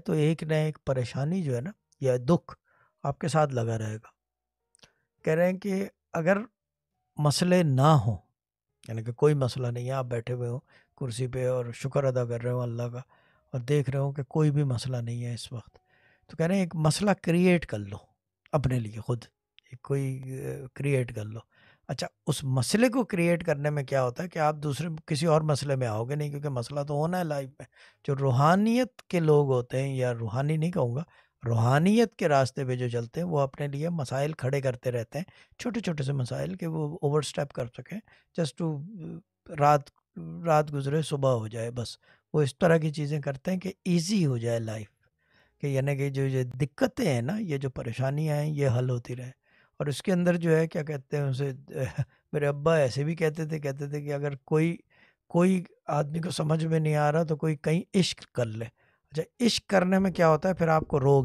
तो एक न एक परेशानी जो है ना, या दुख आपके साथ लगा रहेगा। कह रहे हैं कि अगर मसले ना हो, यानी कि कोई मसला नहीं है, आप बैठे हुए हो कुर्सी पे और शुक्र अदा कर रहे हो अल्लाह का और देख रहे हो कि कोई भी मसला नहीं है इस वक्त तो कह रहे हैं एक मसला क्रिएट कर लो अपने लिए खुद कोई क्रिएट कर लो। अच्छा उस मसले को क्रिएट करने में क्या होता है कि आप दूसरे किसी और मसले में आओगे नहीं, क्योंकि मसला तो होना है लाइफ में। जो रूहानियत के लोग होते हैं, या रूहानी नहीं कहूँगा, रूहानियत के रास्ते पे जो चलते हैं, वो अपने लिए मसाइल खड़े करते रहते हैं। छोटे छोटे से मसाइल कि वो ओवर स्टेप कर सकें, जस्ट टू रात रात गुजरे, सुबह हो जाए, बस। वो इस तरह की चीज़ें करते हैं कि ईजी हो जाए लाइफ। कि यानी कि जो ये दिक्कतें हैं ना, ये जो परेशानियाँ हैं, ये हल होती रहे। और उसके अंदर जो है, क्या कहते हैं उसे मेरे अब्बा ऐसे भी कहते थे कहते थे कि अगर कोई कोई आदमी को समझ में नहीं आ रहा तो कोई कहीं इश्क कर ले। अच्छा इश्क करने में क्या होता है, फिर आपको रोग